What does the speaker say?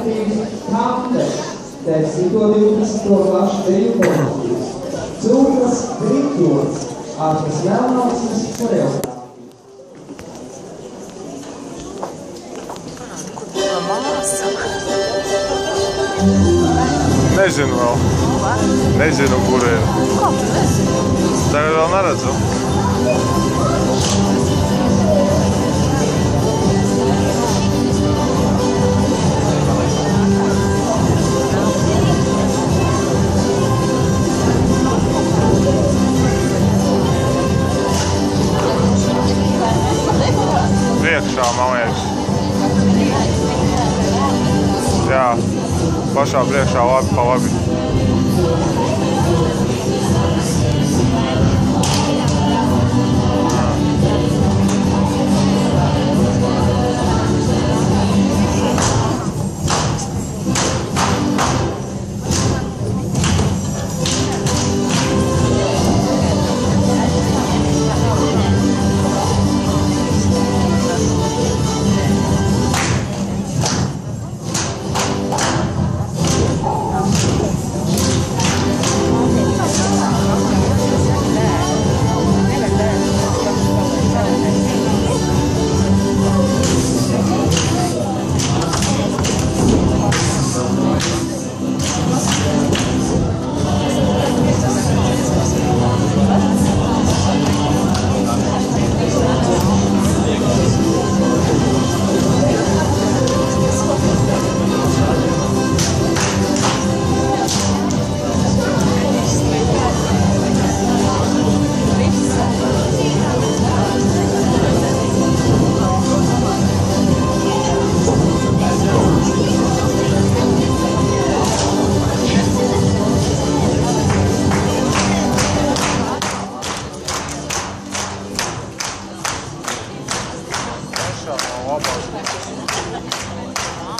Atkarības kantes, desmito 12. klašu deju kolektīvs. Cūkas Grīķots, Ārtas Melnaucas koreogrāfija. Nezinu vēl. Nezinu, kur ir. Kā tu nezini? Tagad vēl neredzu. Priekšā, man liekas. Jā, pašā priekšā labi pa labi. 何だ?